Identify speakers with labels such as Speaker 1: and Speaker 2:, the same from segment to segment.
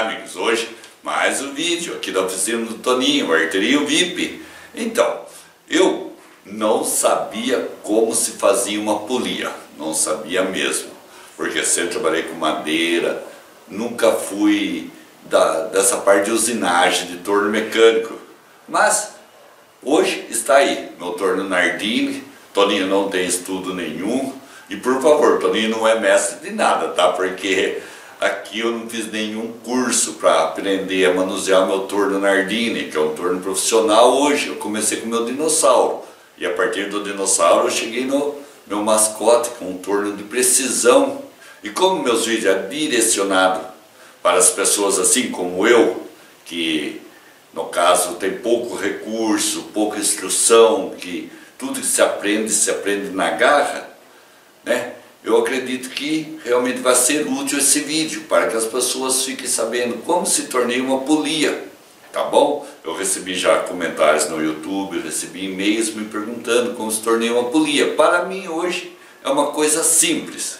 Speaker 1: Amigos, hoje mais um vídeo aqui da oficina do Toninho, Arteria VIP. Então, eu não sabia como se fazia uma polia, não sabia mesmo, porque sempre trabalhei com madeira, nunca fui da, dessa parte de usinagem, de torno mecânico. Mas hoje está aí, meu torno Nardini, Toninho não tem estudo nenhum, e por favor, Toninho não é mestre de nada, tá? Porque Aqui eu não fiz nenhum curso para aprender a manusear meu torno Nardini, que é um torno profissional hoje. Eu comecei com meu dinossauro. E a partir do dinossauro eu cheguei no meu mascote, com um torno de precisão. E como meus vídeos é direcionado para as pessoas assim como eu, que no caso tem pouco recurso, pouca instrução, que tudo que se aprende, se aprende na garra, né? Eu acredito que realmente vai ser útil esse vídeo para que as pessoas fiquem sabendo como se tornei uma polia, tá bom? Eu recebi já comentários no YouTube, recebi e-mails me perguntando como se tornei uma polia. Para mim hoje é uma coisa simples.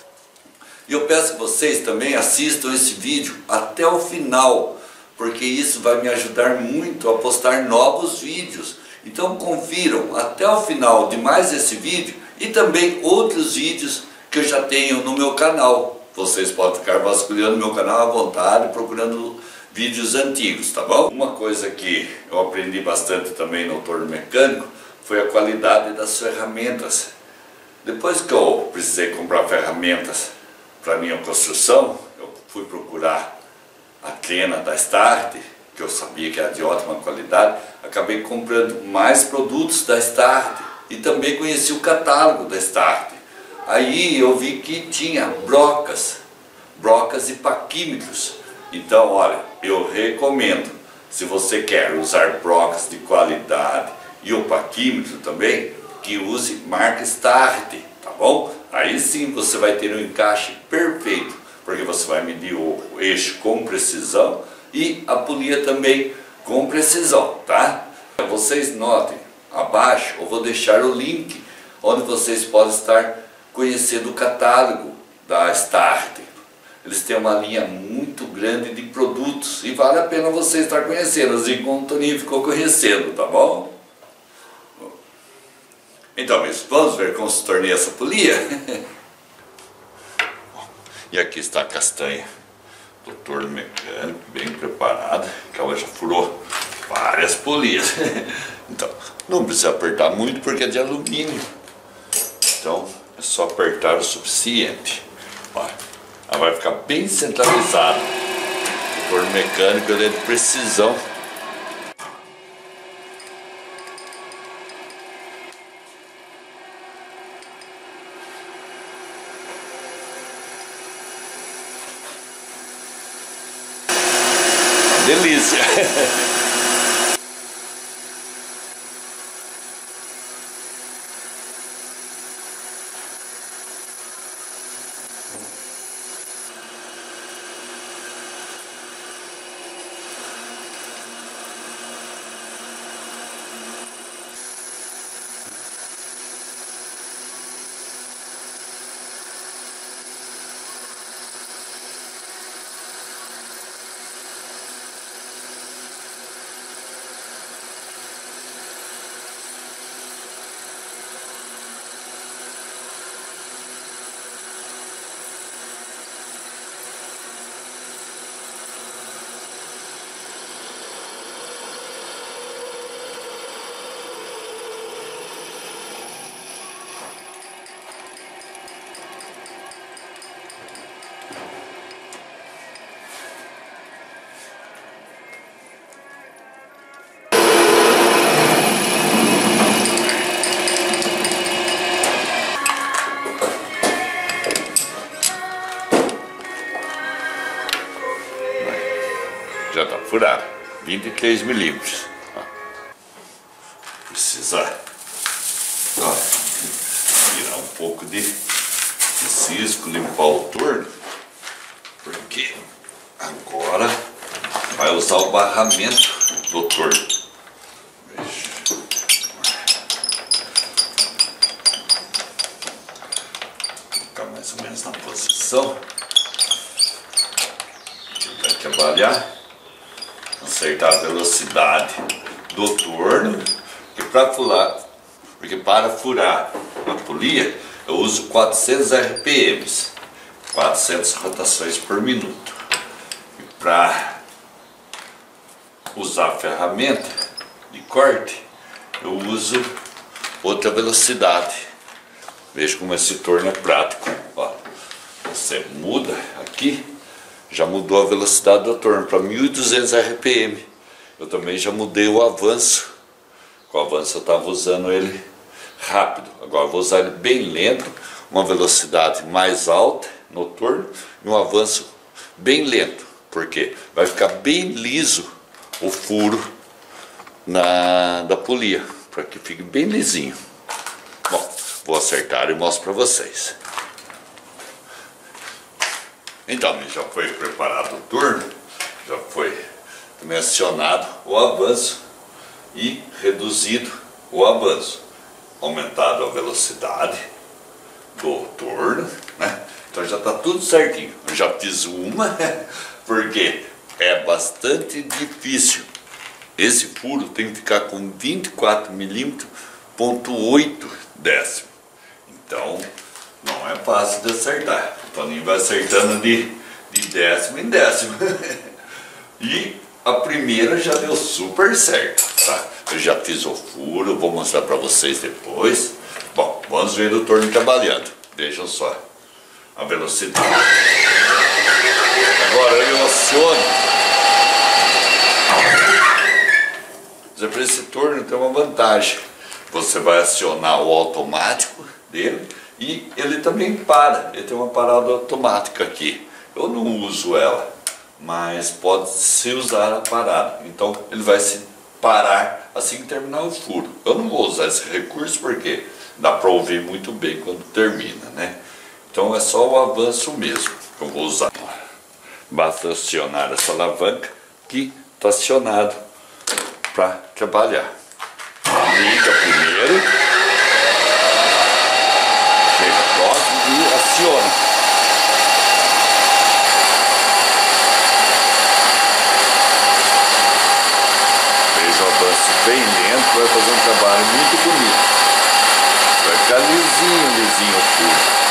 Speaker 1: E eu peço que vocês também assistam esse vídeo até o final, porque isso vai me ajudar muito a postar novos vídeos. Então confiram até o final de mais esse vídeo e também outros vídeos que eu já tenho no meu canal. Vocês podem ficar vasculhando meu canal à vontade, procurando vídeos antigos, tá bom? Uma coisa que eu aprendi bastante também no torno mecânico foi a qualidade das ferramentas. Depois que eu precisei comprar ferramentas para minha construção, eu fui procurar a Kena da Start, que eu sabia que era de ótima qualidade, acabei comprando mais produtos da Start e também conheci o catálogo da Start. Aí eu vi que tinha brocas, brocas e paquímetros. Então, olha, eu recomendo, se você quer usar brocas de qualidade e o paquímetro também, que use marca Start, tá bom? Aí sim você vai ter um encaixe perfeito, porque você vai medir o eixo com precisão e a polia também com precisão, tá? Vocês notem, abaixo eu vou deixar o link onde vocês podem estar conhecendo o catálogo da Start. Eles têm uma linha muito grande de produtos e vale a pena você estar conhecendo, assim como o Toninho ficou conhecendo, tá bom? Então, vamos ver como se tornei essa polia? e aqui está a castanha do torno mecânico, bem preparada, que ela já furou várias polias. então, não precisa apertar muito porque é de alumínio. Então, só apertar o suficiente. Ó, ela vai ficar bem centralizada. O torno mecânico ele é de precisão. delícia! 23 milímetros. Precisa ó, tirar um pouco de, de cisco, limpar o torno, porque agora vai usar o barramento do torno. Ficar mais ou menos na posição. trabalhar, acertar a velocidade do torno, que para furar, porque para furar a polia eu uso 400 RPMs, 400 rotações por minuto. E para usar a ferramenta de corte, eu uso outra velocidade. Veja como esse torno é prático. Ó, você muda aqui, já mudou a velocidade do torno para 1200 RPM. Eu também já mudei o avanço. Com o avanço eu estava usando ele rápido. Agora vou usar ele bem lento, uma velocidade mais alta no torno e um avanço bem lento. Porque vai ficar bem liso o furo na, da polia, para que fique bem lisinho. Bom, vou acertar e mostro para vocês. Então, já foi preparado o turno, já foi também acionado o avanço e reduzido o avanço, aumentado a velocidade do turno, né? Então já está tudo certinho. Eu já fiz uma, porque é bastante difícil. Esse furo tem que ficar com 24 milímetros, ponto 8 décimo. Então, não é fácil de acertar. O Toninho vai acertando de, de décimo em décimo. e a primeira já deu super certo, tá? Eu já fiz o furo, vou mostrar para vocês depois. Bom, vamos ver o torno trabalhando. Vejam só a velocidade. Agora eu aciono para esse torno tem uma vantagem. Você vai acionar o automático dele e ele também para. Ele tem uma parada automática aqui. Eu não uso ela, mas pode se usar a parada. Então ele vai se parar assim que terminar o furo. Eu não vou usar esse recurso porque dá para ouvir muito bem quando termina, né? Então é só o avanço mesmo que eu vou usar. Basta acionar essa alavanca que está acionado para trabalhar. Liga primeiro, chega próximo e aciona. Veja o avanço bem lento, vai fazer um trabalho muito bonito. Vai ficar lisinho, lisinho o fio.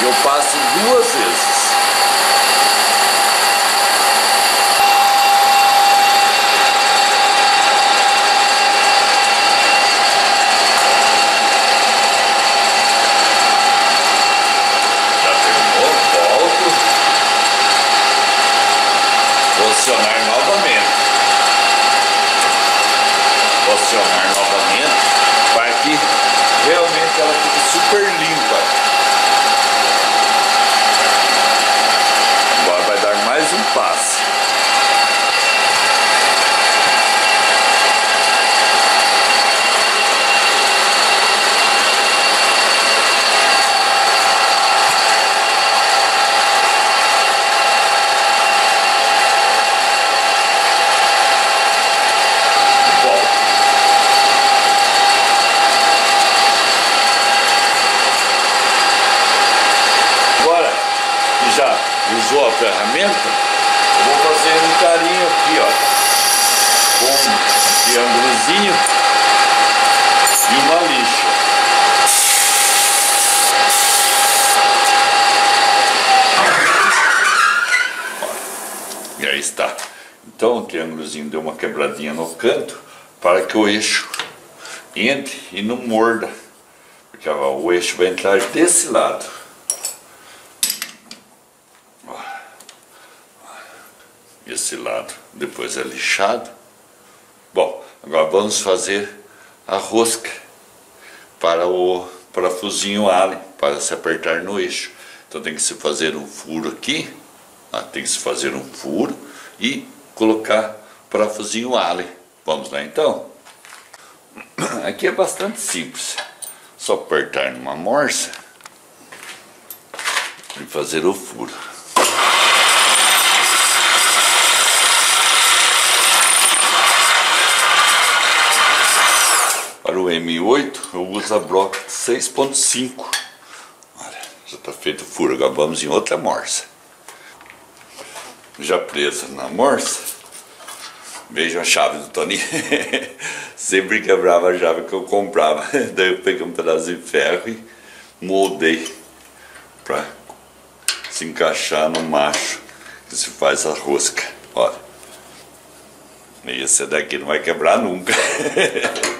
Speaker 1: E eu passo duas vezes. Posicionar novamente. Posicionar novamente para que realmente ela fique super limpa. Agora vai dar mais um passo. Usou a ferramenta, eu vou fazer um carinho aqui, ó, com um triângulozinho e uma lixa. E aí está. Então o triângulozinho deu uma quebradinha no canto para que o eixo entre e não morda. Porque ó, o eixo vai entrar desse lado. Esse lado depois é lixado. Bom, agora vamos fazer a rosca para o parafusinho Allen, para se apertar no eixo. Então tem que se fazer um furo aqui, ah, tem que se fazer um furo e colocar parafusinho Allen. Vamos lá então? Aqui é bastante simples, só apertar numa morsa e fazer o furo. M8 eu uso a Block 6.5. Olha, já está feito o furo, agora vamos em outra morsa. já presa na morsa. Veja a chave do Toninho. Sempre quebrava a chave que eu comprava. Daí eu peguei um pedaço de ferro e moldei para se encaixar no macho que se faz a rosca. Olha. Esse daqui não vai quebrar nunca.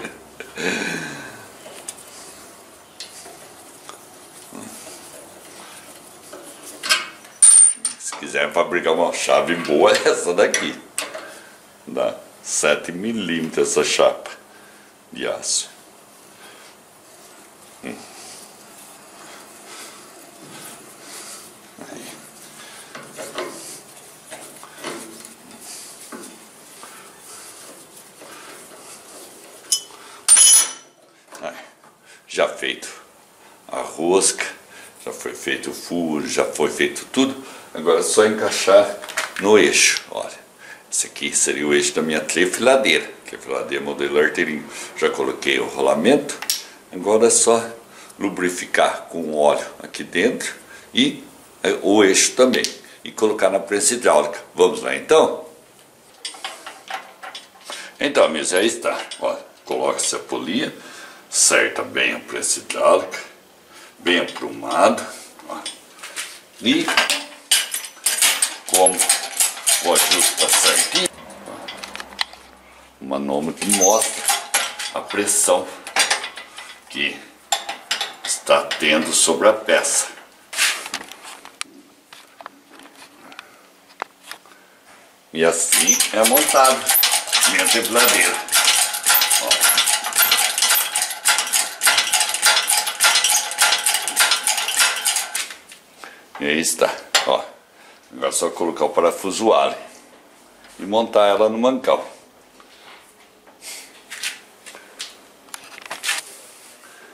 Speaker 1: se quiser fabricar uma chave boa, é essa daqui dá 7 milímetros essa chapa de aço. Hum. Aí. Aí. Já feito a rosca, já foi feito o furo, já foi feito tudo. Agora é só encaixar no eixo, olha. Esse aqui seria o eixo da minha trefiladeira, que é filadeira modelo arteirinho. Já coloquei o rolamento, agora é só lubrificar com óleo aqui dentro e é, o eixo também. E colocar na prensa hidráulica. Vamos lá então? Então, amigos, aí está. Olha, coloca essa polia, certa bem a prensa hidráulica, bem aprumada. E como o ajuste está certinho. O manômetro mostra a pressão que está tendo sobre a peça. E assim é montado minha depiladeira. E aí está, ó. Agora é só colocar o parafuso ali e montar ela no mancal.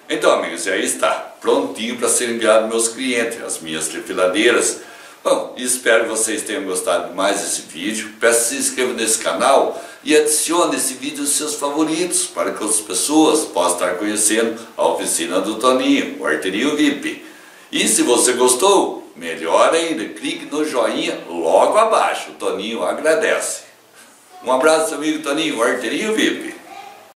Speaker 1: Então, amigos, e aí está, prontinho para ser enviado meus clientes, as minhas refiladeiras. Bom, espero que vocês tenham gostado mais desse vídeo. Peço que se inscreva nesse canal e adicione esse vídeo aos seus favoritos para que outras pessoas possam estar conhecendo a oficina do Toninho, o Arterio VIP. E se você gostou, Melhor ainda, clique no joinha logo abaixo. O Toninho agradece. Um abraço, amigo Toninho, Arterinho VIP.